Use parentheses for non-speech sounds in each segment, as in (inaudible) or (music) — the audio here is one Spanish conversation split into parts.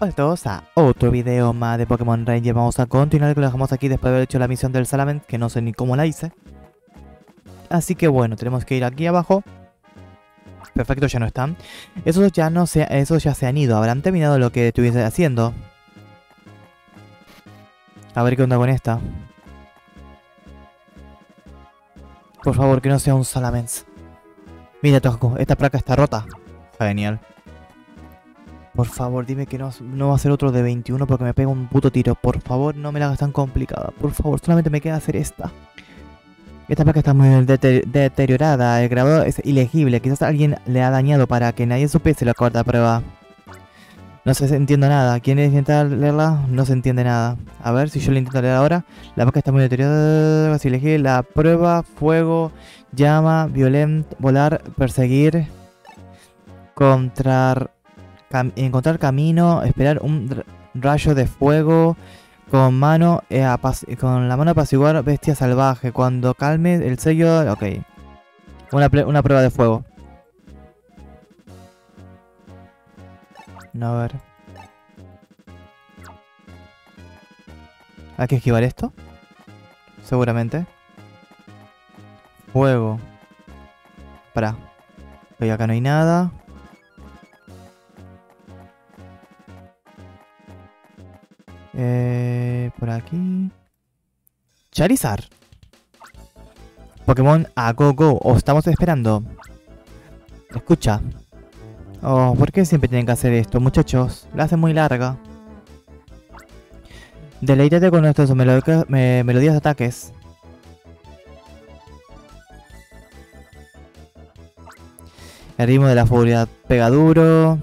Hola a todos a otro video más de Pokémon Ranger. Vamos a continuar que lo dejamos aquí después de haber hecho la misión del Salament, que no sé ni cómo la hice. Así que bueno, tenemos que ir aquí abajo. Perfecto, ya no están. Esos ya no se, esos ya se han ido. Habrán terminado lo que estuviese haciendo. A ver qué onda con esta. Por favor, que no sea un Salamence. Mira, Tojo, esta placa está rota. Genial. Por favor, dime que no, no va a ser otro de 21 porque me pega un puto tiro. Por favor, no me la hagas tan complicada. Por favor, solamente me queda hacer esta. Esta placa está muy dete- deteriorada. El grabador es ilegible. Quizás alguien le ha dañado para que nadie supiese la cuarta prueba. No se entiende nada. ¿Quiere intentar leerla? No se entiende nada. A ver si yo lo intento leer ahora. La placa está muy deteriorada. Es ilegible. La prueba, fuego, llama, violent, volar, perseguir, contrar, encontrar camino, esperar un rayo de fuego, con mano, eh, con la mano apaciguar bestia salvaje. Cuando calme el sello, ok. Una, una prueba de fuego. No, a ver. ¿Hay que esquivar esto? Seguramente. Fuego. Para. Ok, acá no hay nada. Eh, por aquí. Charizard. Pokémon a go go. O estamos esperando. Escucha. Oh, ¿por qué siempre tienen que hacer esto, muchachos? La hacen muy larga. Deleítate con nuestros melodías de ataques. El ritmo de la furia pega duro.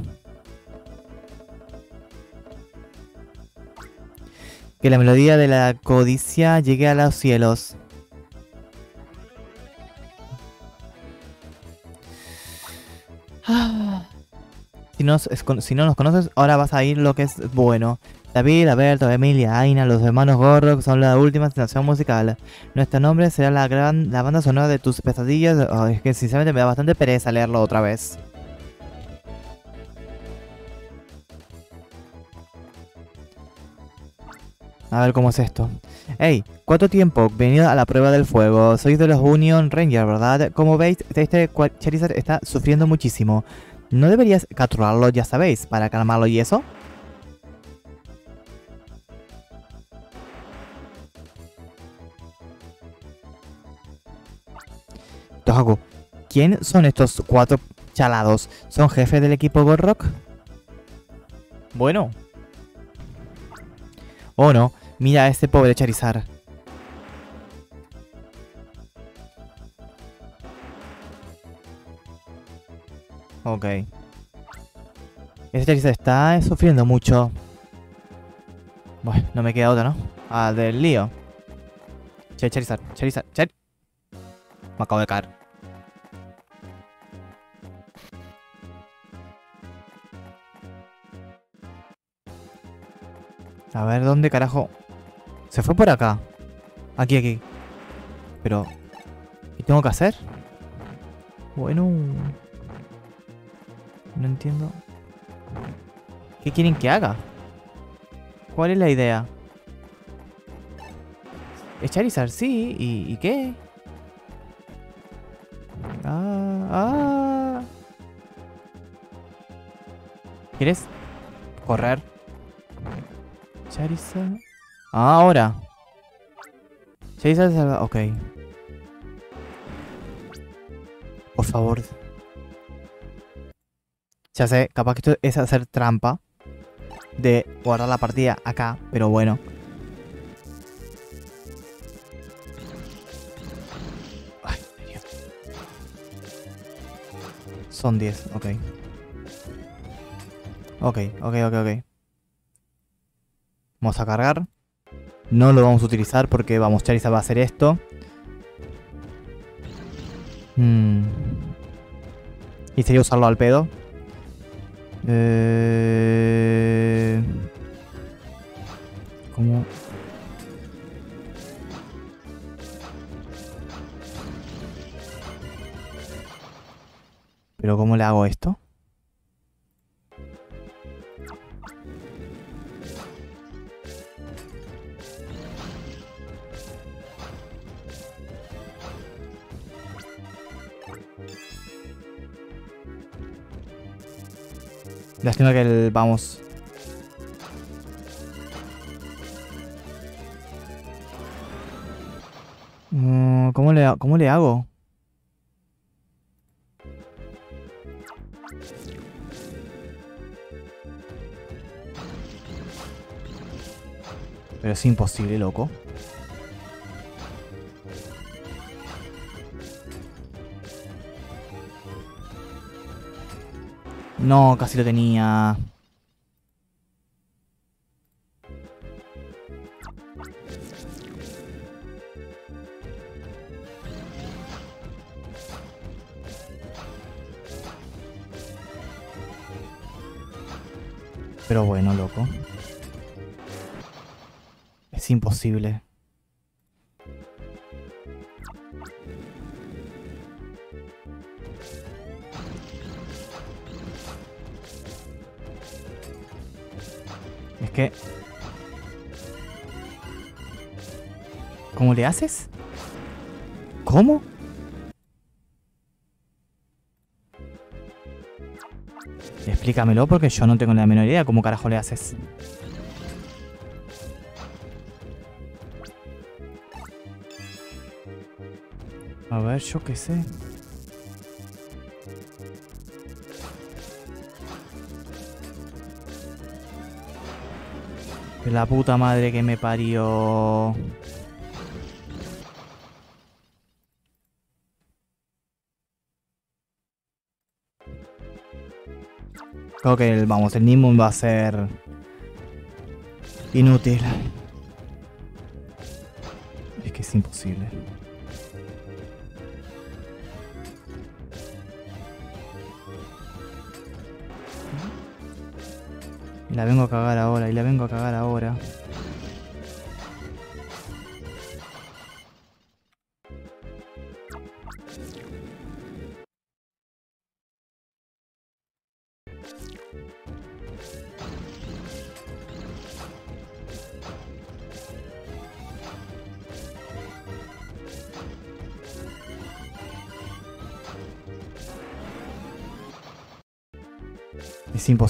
Que la melodía de la codicia llegue a los cielos. Si, nos, si no nos conoces, ahora vas a ir lo que es bueno. David, Alberto, Emilia, Aina, los hermanos Gorrock son la última sensación musical. Nuestro nombre será la gran la banda sonora de tus pesadillas. Es que sinceramente me da bastante pereza leerlo otra vez. A ver cómo es esto. Hey, ¿cuánto tiempo? Venido a la prueba del fuego. Sois de los Union Rangers, ¿verdad? Como veis, este Charizard está sufriendo muchísimo. ¿No deberías capturarlo, ya sabéis, para calmarlo y eso? Tohaku, ¿quién son estos cuatro chalados? ¿Son jefes del equipo Gorrock? Bueno. Oh no, mira a este pobre Charizard. Ok. Este Charizard está sufriendo mucho. Bueno, no me queda otra, ¿no? Ah, del lío. Che, Charizard, Charizard, Char... Me acabo de caer. A ver, ¿dónde carajo? Se fue por acá. Aquí, aquí. Pero... ¿Qué tengo que hacer? Bueno... No entiendo. ¿Qué quieren que haga? ¿Cuál es la idea? ¿Es Charizard? Sí. ¿Y, qué? Ah, ah. ¿Quieres correr? Charizard. Ah, ahora. Charizard salva. Ok. Por favor. Ya sé, capaz que esto es hacer trampa. De guardar la partida acá, pero bueno. Ay. Son 10, ok. Ok, ok, ok, ok. Vamos a cargar. No lo vamos a utilizar porque, vamos, Charizard va a hacer esto. Hmm. Y sería usarlo al pedo. Eh... ¿Cómo? ¿Pero cómo le hago esto? Lástima que el... Vamos. Mm, ¿Cómo le, ¿Cómo le hago? Pero es imposible, loco. No, casi lo tenía. Pero bueno, loco. Es imposible. Le haces? ¿Cómo? Explícamelo porque yo no tengo la menor idea cómo carajo le haces. A ver, yo qué sé. La puta madre que me parió. Creo que el, vamos, el Nimbun va a ser inútil. Es que es imposible. Y la vengo a cagar ahora, y la vengo a cagar ahora.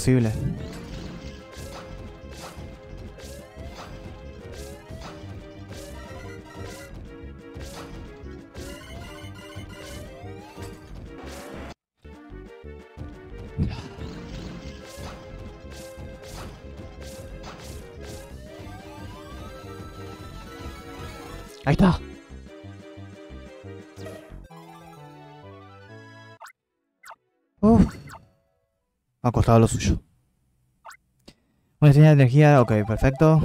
Es imposible. Ahí está. Ha costado lo suyo. Una señal de energía, ok, perfecto.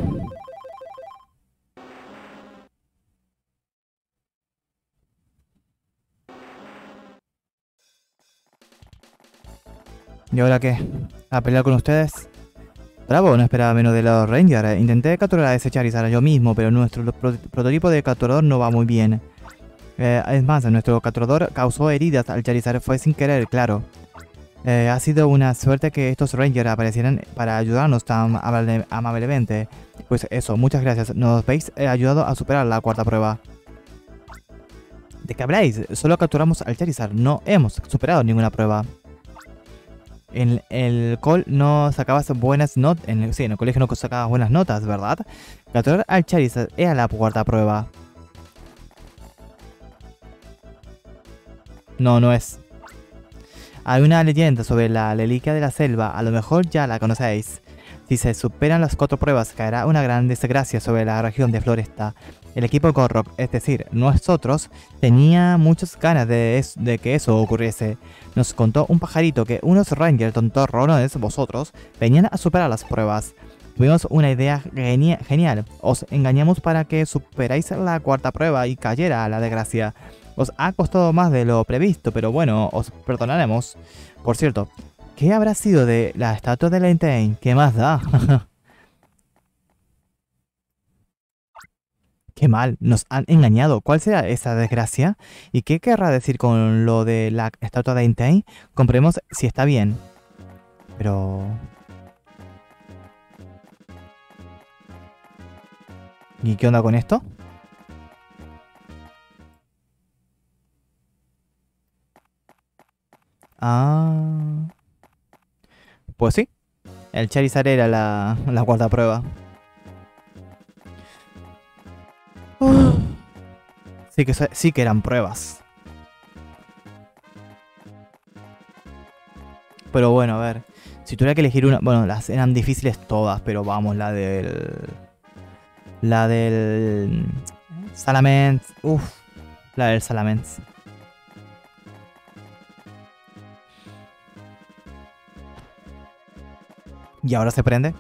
¿Y ahora qué? ¿A pelear con ustedes? Bravo, no esperaba menos de los Rangers. Intenté capturar a ese Charizard yo mismo, pero nuestro pro- prototipo de capturador no va muy bien. Eh, es más, nuestro capturador causó heridas al Charizard, fue sin querer, claro. Eh, ha sido una suerte que estos Rangers aparecieran para ayudarnos tan amable- amablemente. Pues eso, muchas gracias. Nos habéis eh, ayudado a superar la cuarta prueba. ¿De qué habláis? Solo capturamos al Charizard, no hemos superado ninguna prueba. En el col no sacabas buenas notas. Sí, en el colegio no sacabas buenas notas, ¿verdad? Capturar al Charizard era la cuarta prueba. No, no es. Hay una leyenda sobre la reliquia de la selva, a lo mejor ya la conocéis. Si se superan las cuatro pruebas, caerá una gran desgracia sobre la región de Floresta. El equipo Gorrock, es decir, nosotros, tenía muchas ganas de, es- de que eso ocurriese. Nos contó un pajarito que unos Rangers tontorrones, vosotros, venían a superar las pruebas. Tuvimos una idea genia- genial. Os engañamos para que superáis la cuarta prueba y cayera la desgracia. Os ha costado más de lo previsto, pero bueno, os perdonaremos. Por cierto, ¿qué habrá sido de la estatua de Lantane? ¿Qué más da? (laughs) Qué mal, nos han engañado. ¿Cuál será esa desgracia? ¿Y qué querrá decir con lo de la estatua de Entei? Compremos si está bien. Pero... ¿Y qué onda con esto? Ah... Pues sí. El Charizard era la, la cuarta prueba. (gasps) Sí que, sí que eran pruebas. Pero bueno, a ver. Si tuviera que elegir una... Bueno, las eran difíciles todas, pero vamos, la del... La del... Salamence. Uf. La del Salamence. ¿Y ahora se prende?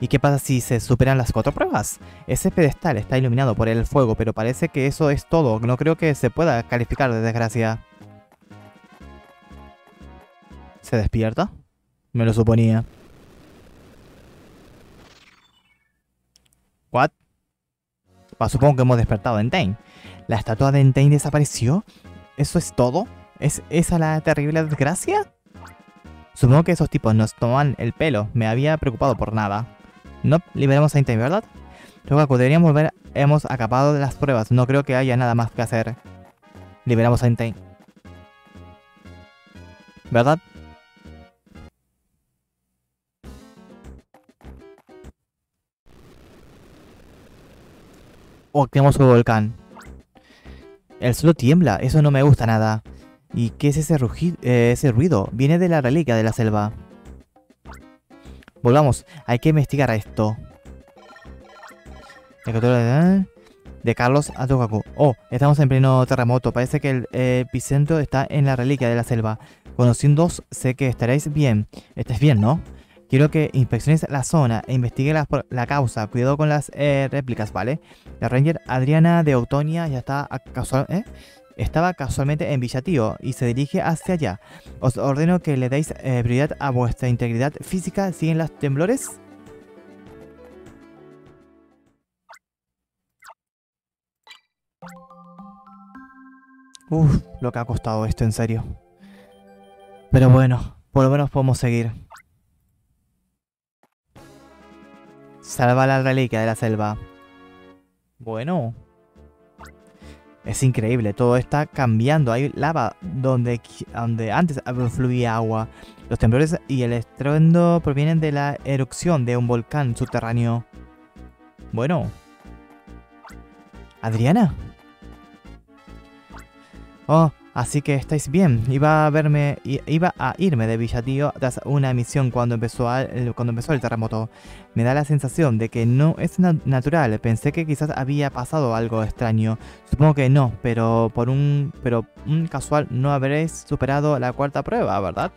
¿Y qué pasa si se superan las cuatro pruebas? Ese pedestal está iluminado por el fuego, pero parece que eso es todo. No creo que se pueda calificar de desgracia. ¿Se despierta? Me lo suponía. ¿What? supongo que hemos despertado a Entane. ¿La estatua de Entane desapareció? ¿Eso es todo? ¿Es esa la terrible desgracia? Supongo que esos tipos nos toman el pelo. Me había preocupado por nada. No, liberamos a Entane, ¿verdad? Luego deberíamos volver. Hemos acabado las pruebas. No creo que haya nada más que hacer. Liberamos a. ¿Verdad? O activamos su volcán. El suelo tiembla. Eso no me gusta nada. ¿Y qué es ese, eh, ese ruido? Viene de la reliquia de la selva. Volvamos, hay que investigar esto. De Carlos Atokaku. Oh, estamos en pleno terremoto. Parece que el epicentro está en la reliquia de la selva. Conociéndoos, sé que estaréis bien. Estáis bien, ¿no? Quiero que inspecciones la zona e investigue la, causa. Cuidado con las eh, réplicas, ¿vale? La Ranger Adriana de Otonia ya está ¿eh? Estaba casualmente en Villatío y se dirige hacia allá. Os ordeno que le deis eh, prioridad a vuestra integridad física. ¿Siguen los temblores? Uf, lo que ha costado esto, en serio. Pero bueno, por lo menos podemos seguir. Salva la reliquia de la selva. Bueno. Es increíble, todo está cambiando. Hay lava donde, donde antes fluía agua. Los temblores y el estruendo provienen de la erupción de un volcán subterráneo. Bueno. ¿Adriana? Oh, Así que estáis bien. Iba a verme, iba a irme de Villatío tras una emisión cuando empezó, cuando empezó el terremoto. Me da la sensación de que no es natural. Pensé que quizás había pasado algo extraño. Supongo que no, pero por un, pero un casual no habréis superado la cuarta prueba, ¿verdad?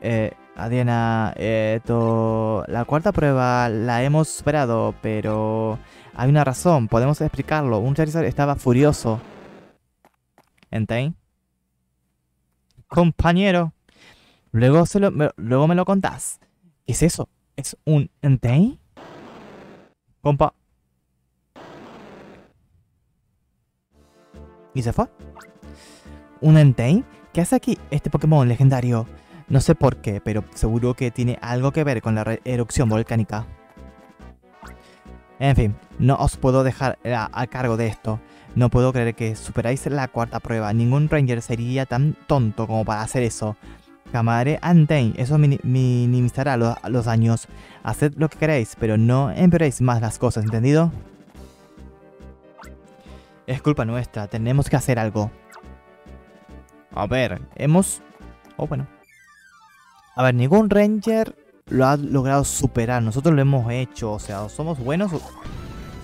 Eh, Adriana, la cuarta prueba la hemos superado, pero hay una razón. Podemos explicarlo. Un Charizard estaba furioso Entei. Compañero. Luego, se lo, me, luego me lo contás. ¿Qué es eso? ¿Es un Entei? Compa. ¿Y se fue? ¿Un Entei? ¿Qué hace aquí este Pokémon legendario? No sé por qué, pero seguro que tiene algo que ver con la erupción volcánica. En fin, no os puedo dejar a, a cargo de esto. No puedo creer que superáis la cuarta prueba. Ningún Ranger sería tan tonto como para hacer eso. Camare Antain, eso minimizará los, daños. Haced lo que queráis, pero no empeoréis más las cosas, ¿entendido? Es culpa nuestra, tenemos que hacer algo. A ver, hemos... Oh, bueno. A ver, ningún Ranger lo ha logrado superar. Nosotros lo hemos hecho. O sea, o somos buenos o,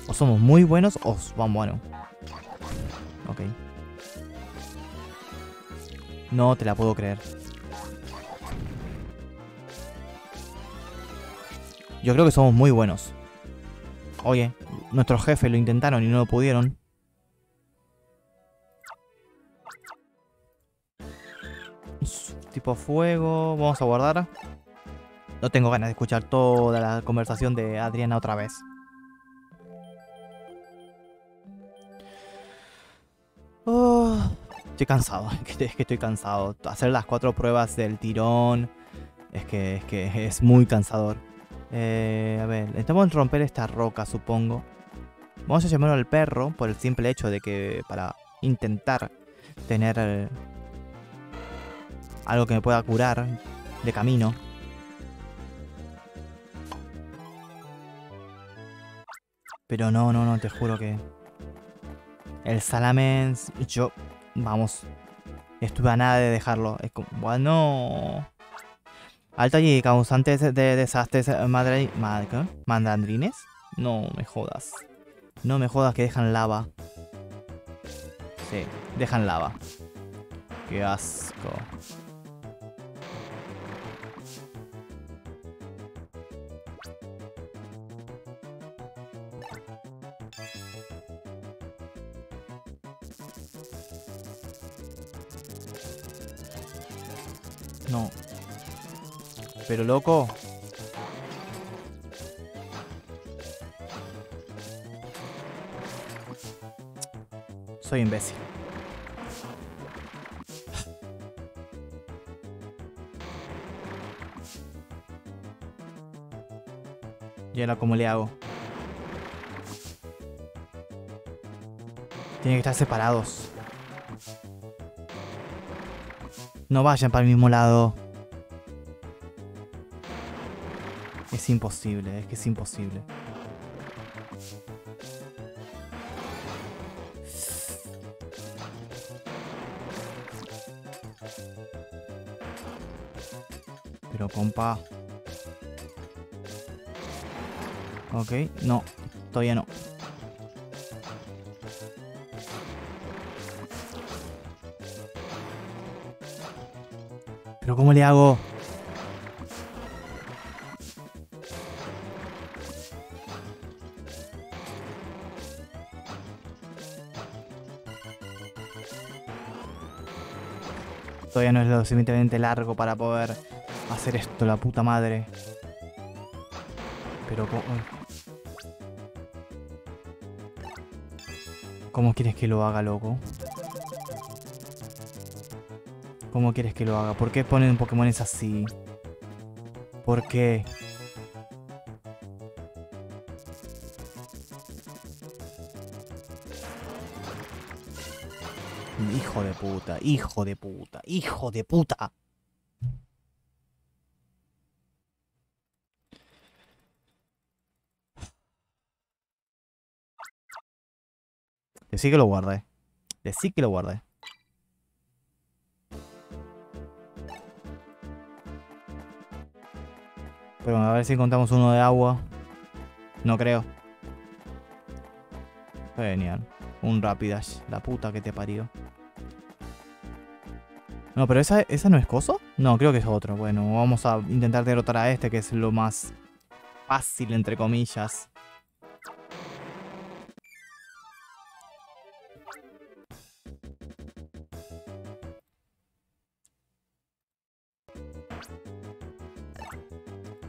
o somos muy buenos o vamos, bueno. Ok. No te la puedo creer. Yo creo que somos muy buenos. Oye, nuestros jefes lo intentaron y no lo pudieron. Tipo fuego. Vamos a guardar. No tengo ganas de escuchar toda la conversación de Adriana otra vez. Estoy cansado, (laughs) es que estoy cansado. Hacer las cuatro pruebas del tirón es que es, muy cansador. Eh, a ver, necesitamos romper esta roca, supongo. Vamos a llamarlo al perro por el simple hecho de que para intentar tener algo que me pueda curar de camino. Pero no, no, no, te juro que... El Salamence, yo... Vamos. Estuve a nada de dejarlo. Es como... Bueno... Alto y causantes de desastres madre, madre, mandandrines. No me jodas. No me jodas que dejan lava. Sí, dejan lava. Qué asco. No. Pero loco. Soy imbécil. Y ahora, ¿cómo le hago? Tienen que estar separados. No vayan para el mismo lado. Es imposible, es que es imposible. Pero compa. Ok, no, todavía no. Pero ¿cómo le hago? Todavía no es lo suficientemente largo para poder hacer esto, la puta madre. Pero ¿cómo, ¿Cómo quieres que lo haga, loco? ¿Cómo quieres que lo haga? ¿Por qué ponen Pokémones así? ¿Por qué? Hijo de puta, hijo de puta, hijo de puta. Decí que lo guardé. Decí que lo guardé. Pero a ver si encontramos uno de agua. No creo. Genial. Un Rapidash. La puta que te parió. No, pero esa, esa no es coso. No, creo que es otro. Bueno, vamos a intentar derrotar a este, que es lo más fácil, entre comillas.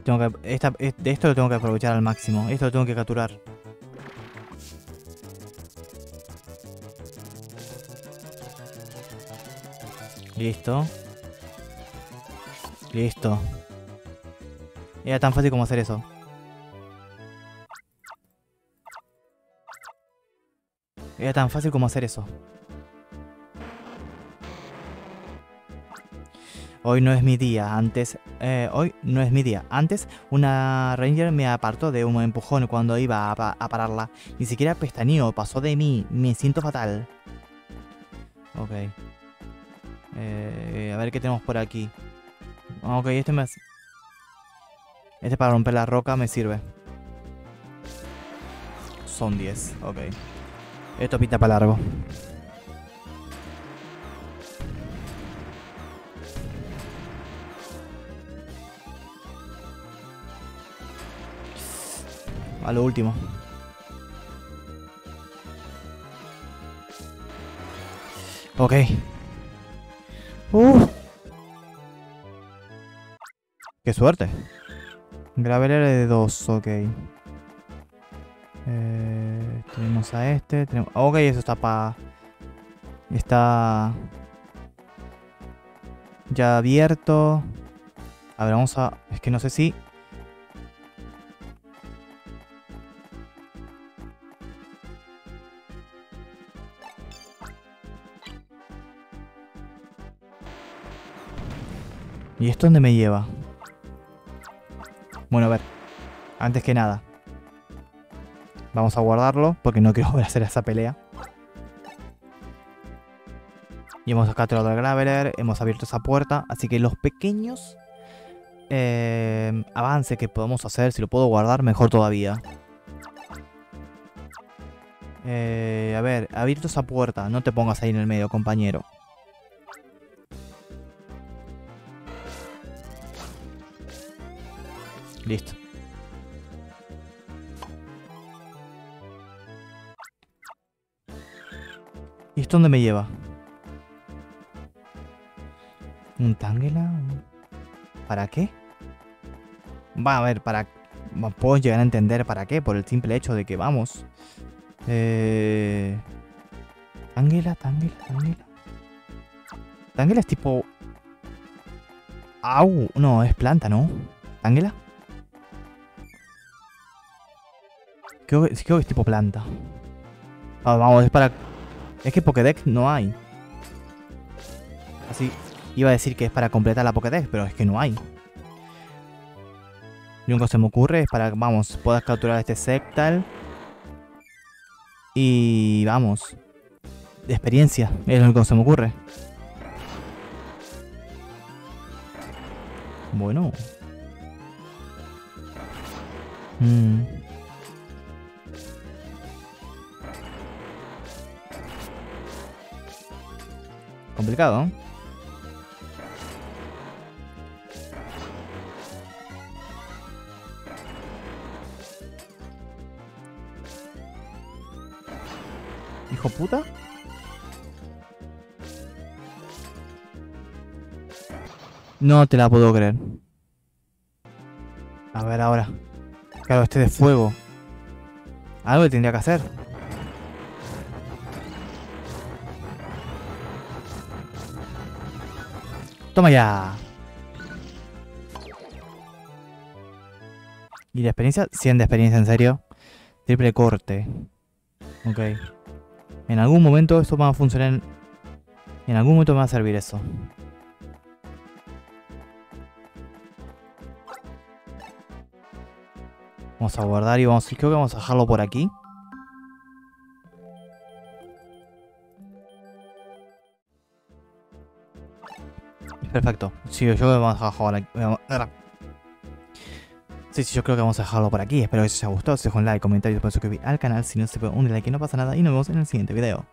Tengo que, esto lo tengo que aprovechar al máximo. Esto lo tengo que capturar. Listo. Listo. Era tan fácil como hacer eso. Era tan fácil como hacer eso. Hoy no es mi día. Antes eh, hoy no es mi día. Antes, una Ranger me apartó de un empujón cuando iba a, pararla. Ni siquiera pestañeó, pasó de mí. Me siento fatal. Ok. Eh, a ver qué tenemos por aquí. Ok, este me... Este para romper la roca me sirve. Son 10, ok. Esto pinta para largo. A lo último. Ok. Uh. Qué suerte. Gravel de 2, ok. Eh, tenemos a este. Tenemos... Ok, eso está para... Está... Ya abierto. A ver, vamos a... Es que no sé si... ¿Y esto dónde me lleva? Bueno, a ver. Antes que nada. Vamos a guardarlo porque no quiero (laughs) volver a hacer esa pelea. Y hemos capturado al Graveler, hemos abierto esa puerta. Así que los pequeños eh, avances que podemos hacer, si lo puedo guardar, mejor todavía. Eh, a ver, abierto esa puerta. No te pongas ahí en el medio, compañero. Listo. ¿Y esto dónde me lleva? ¿Un Tangela? ¿Para qué? Va a ver, para... Puedo llegar a entender para qué, por el simple hecho de que vamos. Eh... Tangela, Tangela, Tangela. Tangela es tipo... Au, no, es planta, ¿no? ¿Tangela? Creo creo que es tipo planta. Ah, vamos, es para... Es que Pokédex no hay. Así, Iba a decir que es para completar la Pokédex, pero es que no hay. Lo que se me ocurre es para, vamos, puedas capturar este Sectal. Y vamos. De experiencia, es lo único que se me ocurre. Bueno. Mm. Complicado, hijo puta? No te la puedo creer. A ver ahora. Claro, este de fuego. Algo que tendría que hacer. Toma ya. ¿Y la experiencia? 100 de experiencia, en serio. Triple corte. Ok. En algún momento esto va a funcionar. En algún momento me va a servir eso. Vamos a guardar y vamos. Creo que vamos a dejarlo por aquí. Perfecto. Sí, yo creo que vamos a dejarlo aquí. Sí, sí, yo creo que vamos a dejarlo por aquí. Espero que os haya gustado. Si os un like, comentario y suscribir al canal. Si no se puede un like no pasa nada. Y nos vemos en el siguiente video.